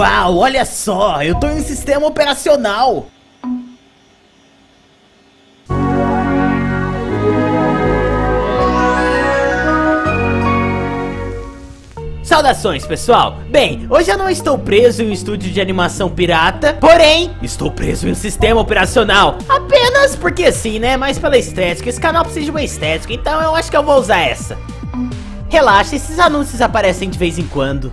Uau, olha só, eu tô em um sistema operacional. Saudações, pessoal! Bem, hoje eu não estou preso em um estúdio de animação pirata, porém, estou preso em um sistema operacional. Apenas porque sim, né? Mas pela estética, esse canal precisa de uma estética, então eu acho que eu vou usar essa. Relaxa, esses anúncios aparecem de vez em quando.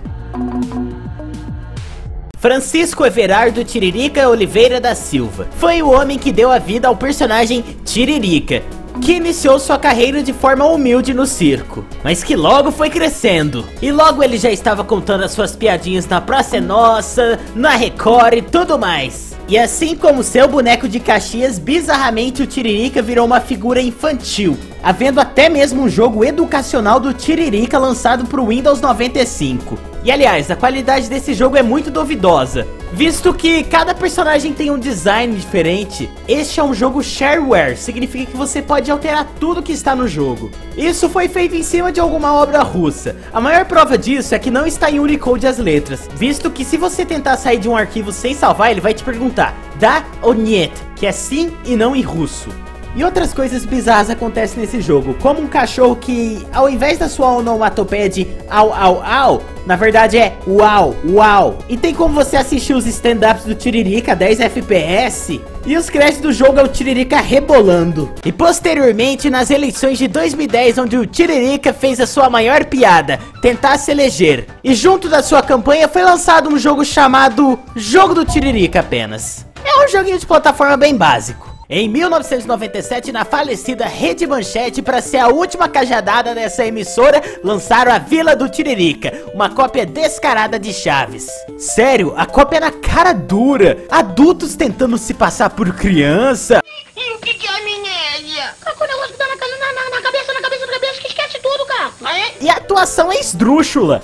Francisco Everardo Tiririca Oliveira da Silva. Foi o homem que deu a vida ao personagem Tiririca, que iniciou sua carreira de forma humilde no circo, mas que logo foi crescendo. E logo ele já estava contando as suas piadinhas na Praça é Nossa, na Record e tudo mais. E assim como seu boneco de Caxias, bizarramente o Tiririca virou uma figura infantil, havendo até mesmo um jogo educacional do Tiririca lançado para o Windows 95. E aliás, a qualidade desse jogo é muito duvidosa, visto que cada personagem tem um design diferente. Este é um jogo shareware, significa que você pode alterar tudo que está no jogo. Isso foi feito em cima de alguma obra russa. A maior prova disso é que não está em Unicode as letras, visto que se você tentar sair de um arquivo sem salvar, ele vai te perguntar da ou niet, que é sim e não em russo. E outras coisas bizarras acontecem nesse jogo, como um cachorro que, ao invés da sua onomatopeia de au au au, na verdade é uau, uau. E tem como você assistir os stand-ups do Tiririca 10 FPS. E os créditos do jogo é o Tiririca rebolando. E posteriormente nas eleições de 2010, onde o Tiririca fez a sua maior piada, tentar se eleger. E junto da sua campanha foi lançado um jogo chamado Jogo do Tiririca apenas. É um joguinho de plataforma bem básico. Em 1997, na falecida Rede Manchete, para ser a última cajadada dessa emissora, lançaram a Vila do Tiririca, uma cópia descarada de Chaves. Sério, a cópia na cara dura, adultos tentando se passar por criança. E o que, que é amnésia? Caco, o negócio que dá na, na, na, na cabeça, na cabeça, na cabeça, que esquece tudo, cara. Ah, é? E a atuação é esdrúxula.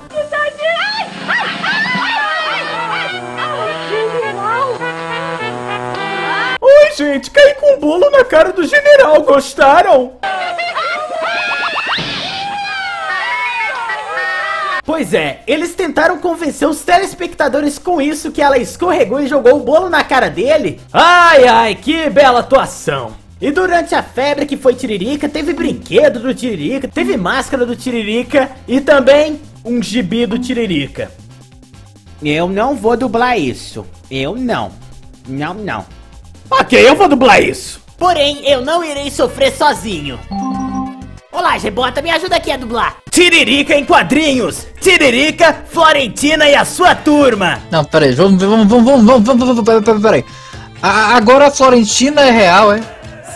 Gente, caí com um bolo na cara do general, gostaram? Pois é, eles tentaram convencer os telespectadores com isso que ela escorregou e jogou o bolo na cara dele. Ai, ai, que bela atuação. E durante a febre que foi Tiririca, teve brinquedo do Tiririca, teve máscara do Tiririca e também um gibi do Tiririca. Eu não vou dublar isso. Eu não. Não, não. Ok, eu vou dublar isso. Porém, eu não irei sofrer sozinho. Olá, Gebota, me ajuda aqui a dublar. Tiririca em quadrinhos. Tiririca, Florentina e a sua turma. Não, peraí, vamos, vamos, vamos, vamos, vamos, vamos, vamos, peraí, peraí, peraí. A- agora a Florentina é real, é?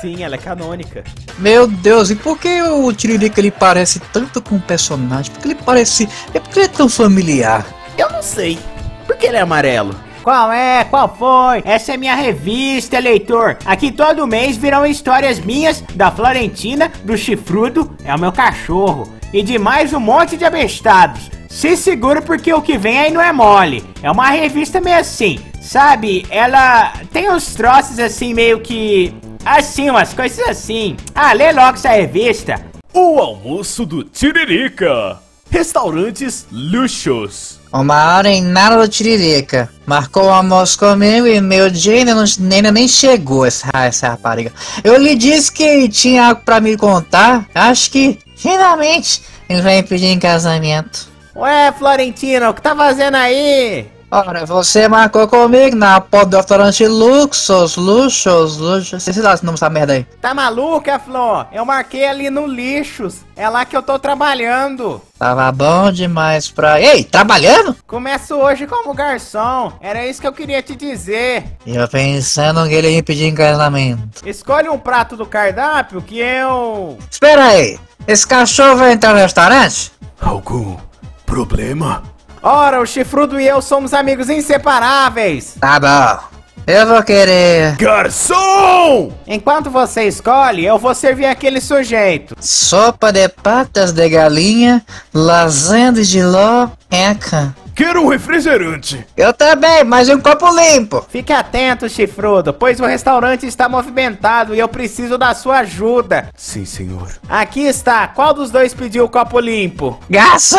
Sim, ela é canônica. Meu Deus, e por que o Tiririca ele parece tanto com o personagem? Porque ele parece. É porque ele é tão familiar. Eu não sei. Por que ele é amarelo? Qual é? Qual foi? Essa é minha revista, leitor. Aqui todo mês virão histórias minhas, da Florentina, do Chifrudo, é o meu cachorro, e de mais um monte de abestados. Se segura porque o que vem aí não é mole. É uma revista meio assim, sabe? Ela tem uns troços assim meio que... Assim, umas coisas assim. Ah, lê logo essa revista. O almoço do Tiririca. Restaurantes luxos. Uma hora em nada do Tiririca. Marcou o almoço comigo e meu dia ainda, não, ainda nem chegou essa, essa rapariga. Eu lhe disse que tinha algo pra me contar. Acho que finalmente ele vai me pedir em casamento. Ué, Florentina, o que tá fazendo aí? Ora, você marcou comigo na porta do restaurante Luxos, Luxos, Luxos. Sei lá se não essa merda aí. Tá maluca, Flor? Eu marquei ali no lixos. É lá que eu tô trabalhando. Tava bom demais pra. Ei, trabalhando? Começo hoje como garçom. Era isso que eu queria te dizer. E eu pensando que ele ia me pedir em casamento. Escolhe um prato do cardápio que eu. Espera aí, esse cachorro vai entrar no restaurante? Algum problema? Ora, o chifrudo e eu somos amigos inseparáveis. Tá bom. Eu vou querer Garçom! Enquanto você escolhe, eu vou servir aquele sujeito. sopa de patas de galinha, lasanha de ló, eca. Quero um refrigerante. Eu também, mas um copo limpo. Fique atento, chifrudo, pois o restaurante está movimentado e eu preciso da sua ajuda. Sim, senhor. Aqui está, qual dos dois pediu o copo limpo? Gaça!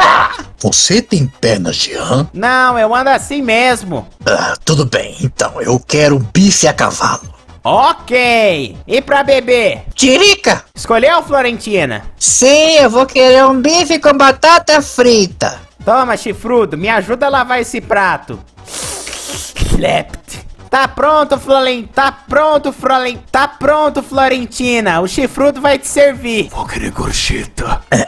Você tem pernas de rã? Não, eu ando assim mesmo. Ah, tudo bem, então eu quero um bife a cavalo. Ok. E pra beber? Tirica! Escolheu, Florentina? Sim, eu vou querer um bife com batata frita. Toma, chifrudo, me ajuda a lavar esse prato. Lept. Tá pronto, Floren... Tá pronto, Floren... Tá pronto, Florentina. O chifrudo vai te servir. Vou querer gorjeta. É,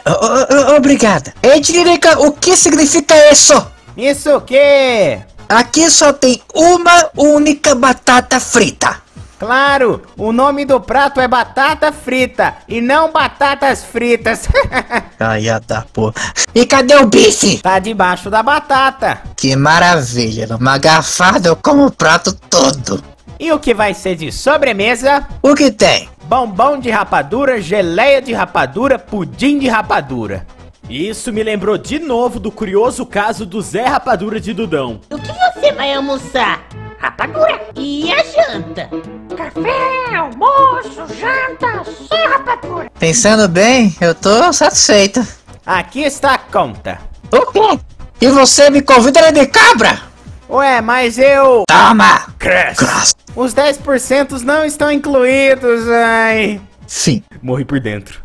obrigada. Ei, Tiririca, o que significa isso? Isso o quê? Aqui só tem uma única batata frita. Claro, o nome do prato é batata frita e não batatas fritas. Ai, a da porra. E cadê o bife? tá debaixo da batata. Que maravilha, numa garfada eu como o prato todo. E o que vai ser de sobremesa? O que tem? Bombom de rapadura, geleia de rapadura, pudim de rapadura. Isso me lembrou de novo do curioso caso do Zé Rapadura de Dudão. O que você vai almoçar? Rapadura. E a janta? Café, almoço, janta, só rapadura. Pensando bem, eu tô satisfeita. Aqui está a conta. O quê? E você me convida de cabra? Ué, mas eu... Toma! Cresce. Os 10% não estão incluídos, ai... Fim. Morri por dentro.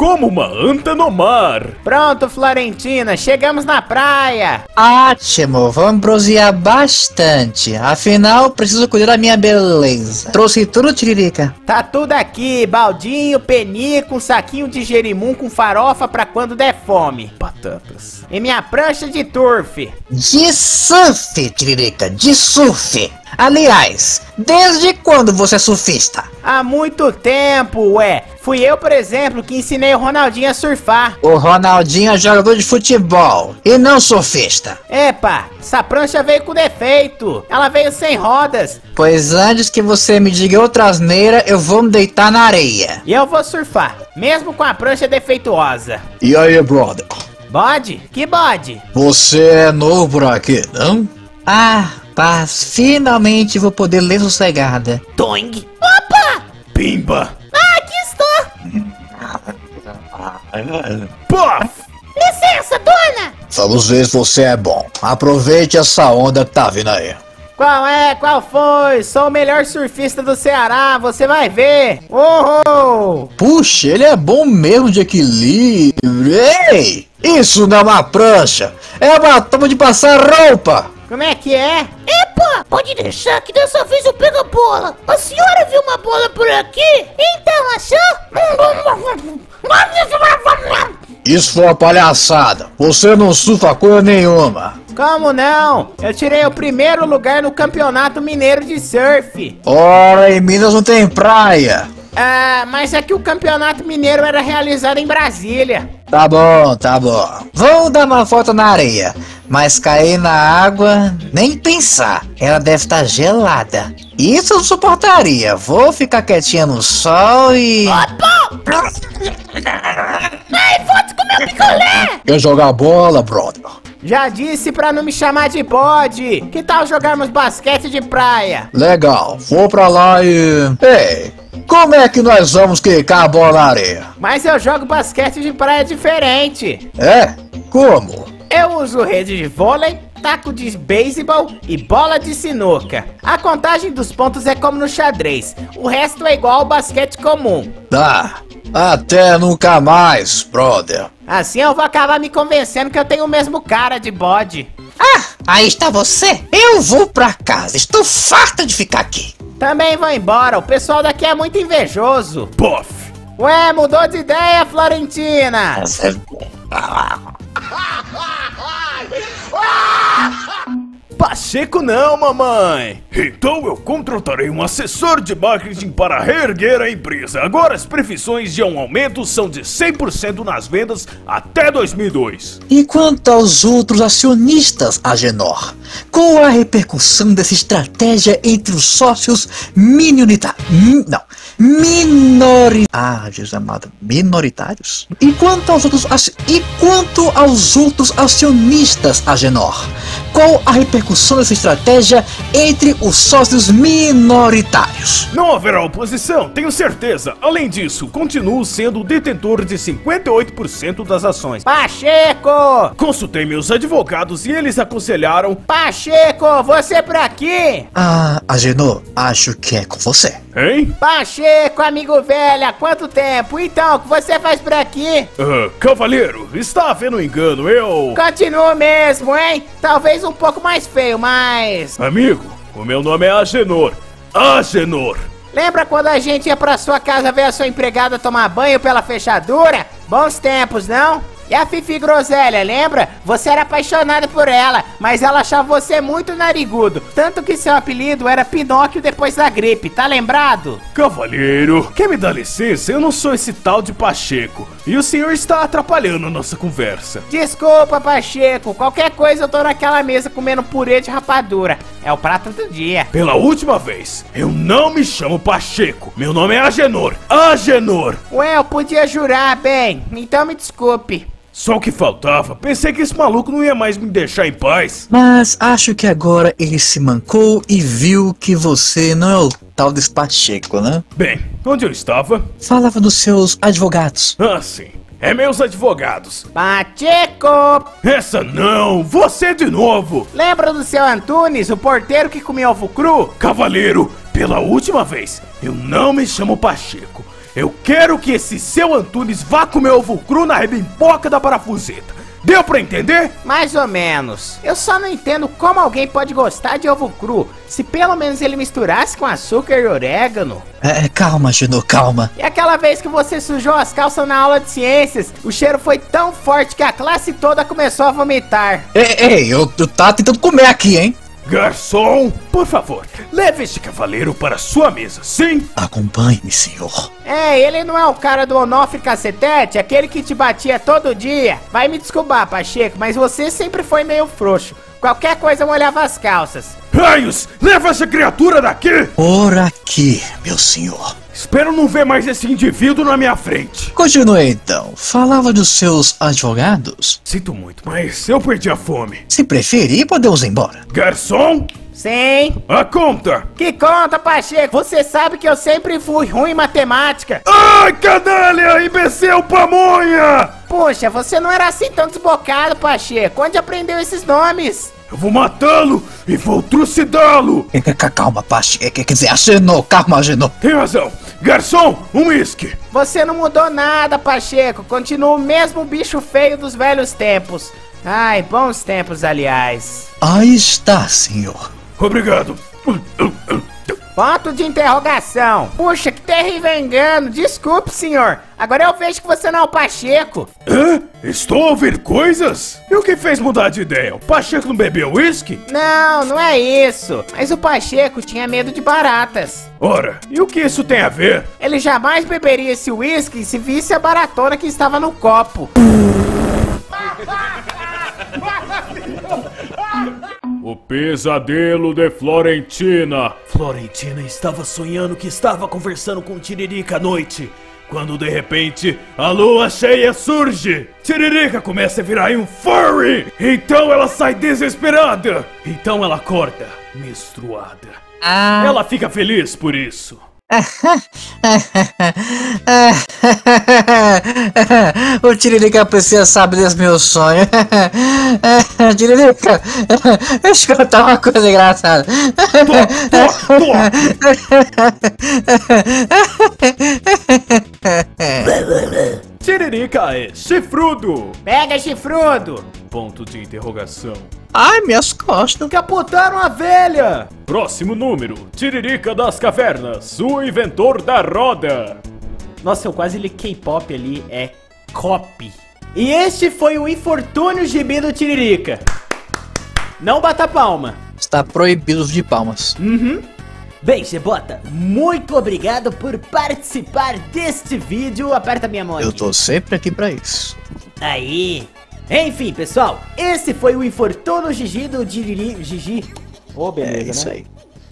Como uma anta no mar. Pronto, Florentina, chegamos na praia. Ótimo, vamos bronzear bastante. Afinal, preciso cuidar da minha beleza. Trouxe tudo, Tiririca? Tá tudo aqui, baldinho, penico, um saquinho de jerimum com farofa pra quando der fome. Batatas. E minha prancha de turf. De surf, Tiririca, de surf. Aliás, desde quando você é surfista? Há muito tempo, ué. Fui eu, por exemplo, que ensinei o Ronaldinho a surfar. O Ronaldinho é jogador de futebol e não surfista. Epa, essa prancha veio com defeito. Ela veio sem rodas. Pois antes que você me diga outra asneira, eu vou me deitar na areia. E eu vou surfar, mesmo com a prancha defeituosa. E aí, brother? Bode? Que bode? Você é novo por aqui, não? Ah, paz, finalmente vou poder ler sossegada. Toing. Pimba. Ah, aqui estou. Puff. Licença, dona. Vamos ver se você é bom. Aproveite essa onda que tá vindo aí. Qual é? Qual foi? Sou o melhor surfista do Ceará, você vai ver. Oh! Puxa, ele é bom mesmo de equilíbrio. Ei! Isso não é uma prancha, é uma toma de passar roupa. Como é que é? Epa, pode deixar que dessa vez eu pego a bola. A senhora viu uma bola por aqui? Então achou? Isso foi uma palhaçada. Você não surfa coisa nenhuma. Como não? Eu tirei o primeiro lugar no Campeonato Mineiro de Surf. Ora, em Minas não tem praia. Ah, mas é que o Campeonato Mineiro era realizado em Brasília. Tá bom, tá bom. Vou dar uma volta na areia, mas cair na água, nem pensar. Ela deve estar gelada. Isso eu não suportaria. Vou ficar quietinha no sol e. Ai, volte com meu picolé. Quer jogar bola, brother? Já disse pra não me chamar de bode. Que tal jogarmos basquete de praia? Legal, vou pra lá e. Ei, como é que nós vamos quicar a bola na areia? Mas eu jogo basquete de praia diferente. É? Como? Eu uso rede de vôlei, taco de beisebol e bola de sinuca. A contagem dos pontos é como no xadrez. O resto é igual ao basquete comum. Tá, até nunca mais, brother. Assim eu vou acabar me convencendo que eu tenho o mesmo cara de bode. Ah, aí está você. Eu vou pra casa. Estou farta de ficar aqui. Também vou embora, o pessoal daqui é muito invejoso. Puff. Ué, mudou de ideia, Florentina? Pacheco não, mamãe. Então eu contratarei um assessor de marketing para reerguer a empresa. Agora as previsões de um aumento são de 100% nas vendas até 2002. E quanto aos outros acionistas, Agenor? Qual a repercussão dessa estratégia entre os sócios mini-unitários? Não, minori... Ah, Jesus amado, minoritários? E quanto aos outros, e quanto aos outros acionistas, Agenor? Qual a repercussão dessa estratégia entre os sócios minoritários? Não haverá oposição, tenho certeza. Além disso, continuo sendo o detentor de 58% das ações. Pacheco! Consultei meus advogados e eles aconselharam. Pacheco, você por aqui? Ah, Agenor, acho que é com você. Hein? Pacheco, amigo velho, há quanto tempo? Então, o que você faz por aqui? Ah, cavaleiro, está havendo engano, eu. Continua mesmo, hein? Talvez um pouco mais feio, mas... Amigo, o meu nome é Agenor. Agenor! Lembra quando a gente ia pra sua casa ver a sua empregada tomar banho pela fechadura? Bons tempos, não? E a Fifi Groselha, lembra? Você era apaixonado por ela, mas ela achava você muito narigudo. Tanto que seu apelido era Pinóquio depois da gripe, tá lembrado? Cavalheiro, quer me dar licença? Eu não sou esse tal de Pacheco. E o senhor está atrapalhando a nossa conversa. Desculpa, Pacheco. Qualquer coisa eu tô naquela mesa comendo purê de rapadura. É o prato do dia. Pela última vez, eu não me chamo Pacheco. Meu nome é Agenor. Agenor! Ué, eu podia jurar, bem. Então me desculpe. Só o que faltava. Pensei que esse maluco não ia mais me deixar em paz. Mas acho que agora ele se mancou e viu que você não é o tal desse Pacheco, né? Bem, onde eu estava? Falava dos seus advogados. Ah, sim. É meus advogados. Pacheco! Essa não! Você de novo! Lembra do seu Antunes, o porteiro que comia ovo cru? Cavaleiro, pela última vez, eu não me chamo Pacheco. Eu quero que esse seu Antunes vá comer ovo cru na rebimpoca da parafuseta. Deu pra entender? Mais ou menos. Eu só não entendo como alguém pode gostar de ovo cru, se pelo menos ele misturasse com açúcar e orégano. É, é, calma, Gino, calma. E aquela vez que você sujou as calças na aula de ciências, o cheiro foi tão forte que a classe toda começou a vomitar. Ei, ei, eu, eu tava tentando comer aqui, hein? Garçom, por favor, leve este cavaleiro para sua mesa, sim? Acompanhe-me, senhor. É, ele não é o cara do Onofre Cacetete, aquele que te batia todo dia. Vai me desculpar, Pacheco, mas você sempre foi meio frouxo. Qualquer coisa molhava as calças. Raios, leva essa criatura daqui! Por aqui, meu senhor. Espero não ver mais esse indivíduo na minha frente. Continue então. Falava dos seus advogados? Sinto muito, mas eu perdi a fome. Se preferir, podemos ir embora. Garçom, Sim. a conta! Que conta, Pacheco? Você sabe que eu sempre fui ruim em matemática. Ai, canalha, imbecil pamonha! Puxa, você não era assim tão desbocado, Pacheco. Onde aprendeu esses nomes? Eu vou matá-lo e vou trucidá-lo! C- c- Calma, Pacheco. Quer dizer, Agenor, calma, Agenor. Tem razão. Garçom, um uísque. Você não mudou nada, Pacheco. Continua o mesmo bicho feio dos velhos tempos. Ai, bons tempos, aliás. Aí está, senhor. Obrigado. Ponto de interrogação. Puxa, que terrível engano. Desculpe, senhor. Agora eu vejo que você não é o Pacheco. Hã? Estou a ouvir coisas? E o que fez mudar de ideia? O Pacheco não bebeu uísque? Não, não é isso. Mas o Pacheco tinha medo de baratas. Ora, e o que isso tem a ver? Ele jamais beberia esse uísque se visse a baratona que estava no copo. O pesadelo de Florentina. Florentina estava sonhando que estava conversando com Tiririca à noite. Quando de repente a lua cheia surge, Tiririca começa a virar um furry. Então ela sai desesperada. Então ela acorda menstruada. Ah. Ela fica feliz por isso. o Tiririca precisa saber dos meus sonhos. Tiririca, deixa eu contar uma coisa engraçada. Tiririca é chifrudo. Pega, chifrudo. Ponto de interrogação. Ai, minhas costas. Caputaram a velha. Próximo número: Tiririca das Cavernas, o inventor da roda. Nossa, eu quase li K-pop ali, é copy. E este foi o infortúnio gibi do Tiririca. Não bata palma. Está proibido de palmas. Bem, Gebota, muito obrigado por participar deste vídeo. Aperta minha mão Eu aqui. tô sempre aqui pra isso. Aí. Enfim, pessoal, esse foi o infortúnio Gigi do Diriri... Gigi. Ô, beleza, É isso né? aí.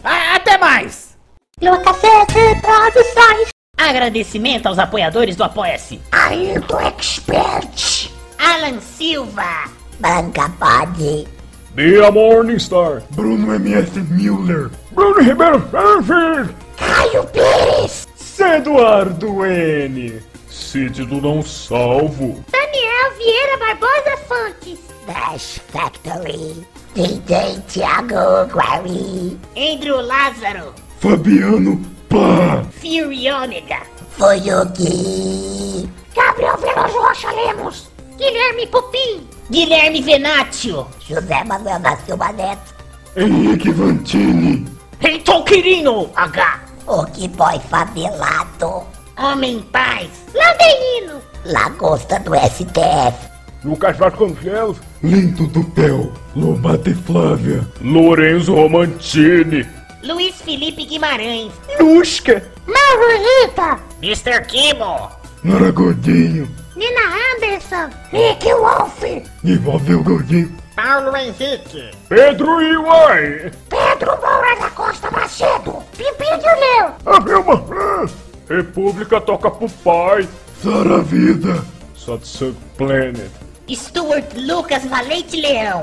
Ah, até mais. Lucacete Produções. Agradecimento aos apoiadores do Apoia-se. Ailton Expert. Alan Silva. Banca Pode. Bia Morningstar. Bruno MS Müller. Bruno Ribeiro Sanches. Caio Pires. Eduardo N. Cid do Não Salvo. Daniel Vieira Barbosa Fontes. Dash Factory. DJ Thiago Guari. Andrew Lázaro. Fabiano Pá. Fury Ômega. Fuyuki. Gabriel Veloso Rocha Lemos. Guilherme Pupim. Guilherme Venatio. José Manuel da Silva Neto. Henrique Vantini. Heitor Quirino. H. O que boy favelado. Homem Paz. Landeino. Lagosta do STF. Lucas Vasconcelos. Lindo do Pel. Lomate Flávia. Lorenzo Romantini. Luiz Felipe Guimarães. Lusca. Margarita. Mr. Kimo. Nara Godinho. Nina Anderson. Nick Wolf. Nivalvel Godinho. Paulo Henrique. Pedro Iwai. Pedro Moura da Costa Macedo. Pipi de Leu. A Vilma. Ah, República toca pro pai. Sara Vida. Satsang Planet. Stuart Lucas Valente Leão.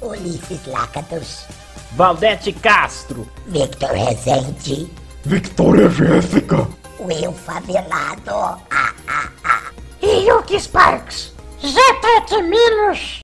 Ulisses Lácados. Valdete Castro. Victor Rezende. Victoria Jéssica. Will Favelado. Ah, ah, ah. E Yuki Sparks. Zé Tete Milos.